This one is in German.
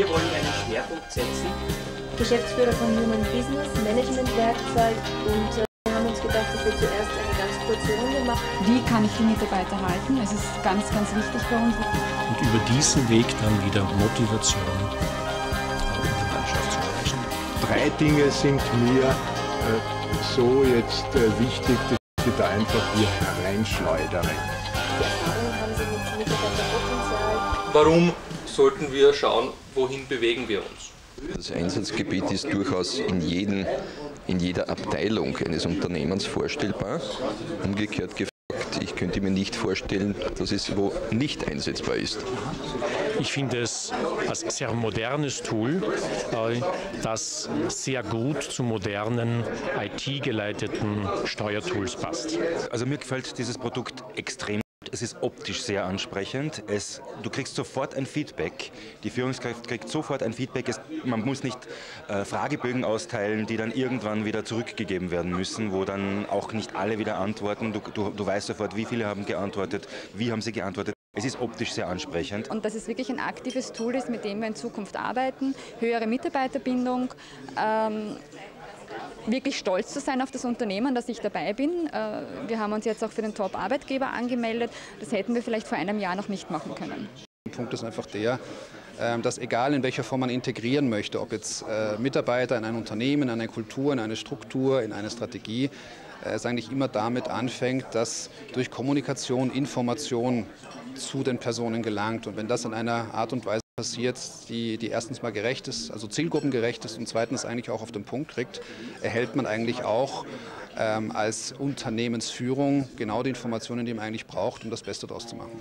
Wir wollen einen Schwerpunkt setzen. Geschäftsführer von Human Business, Management Werkzeug und äh, wir haben uns gedacht, dass wir zuerst eine ganz kurze Runde machen. Wie kann ich die Mitarbeiter halten? Es ist ganz, ganz wichtig für uns. Und über diesen Weg dann wieder Motivation in der Mannschaft zu erreichen. Drei Dinge sind mir äh, so jetzt äh, wichtig, dass ich da einfach hier hereinschleudere. Die Erfahrung haben Sie mit Mitarbeiterpotenzial. Warum sollten wir schauen, wohin bewegen wir uns? Das Einsatzgebiet ist durchaus in, jeden, in jeder Abteilung eines Unternehmens vorstellbar. Umgekehrt gefragt, ich könnte mir nicht vorstellen, dass es wo nicht einsetzbar ist. Ich finde es als sehr modernes Tool, äh, das sehr gut zu modernen IT-geleiteten Steuertools passt. Also mir gefällt dieses Produkt extrem. Es ist optisch sehr ansprechend. Es, du kriegst sofort ein Feedback. Die Führungskraft kriegt sofort ein Feedback. Es, man muss nicht äh, Fragebögen austeilen, die dann irgendwann wieder zurückgegeben werden müssen, wo dann auch nicht alle wieder antworten. Du, du, du weißt sofort, wie viele haben geantwortet, wie haben sie geantwortet. Es ist optisch sehr ansprechend. Und dass es wirklich ein aktives Tool ist, mit dem wir in Zukunft arbeiten, höhere Mitarbeiterbindung, ähm, wirklich stolz zu sein auf das Unternehmen, dass ich dabei bin. Äh, wir haben uns jetzt auch für den Top-Arbeitgeber angemeldet. Das hätten wir vielleicht vor einem Jahr noch nicht machen können. Der Punkt ist einfach der, ähm, dass egal in welcher Form man integrieren möchte, ob jetzt äh, Mitarbeiter in ein Unternehmen, in eine Kultur, in eine Struktur, in eine Strategie, äh, es eigentlich immer damit anfängt, dass durch Kommunikation Information zu den Personen gelangt. Und wenn das in einer Art und Weise passiert, die, die erstens mal gerecht ist, also zielgruppengerecht ist und zweitens eigentlich auch auf den Punkt kriegt, erhält man eigentlich auch ähm, als Unternehmensführung genau die Informationen, die man eigentlich braucht, um das Beste daraus zu machen.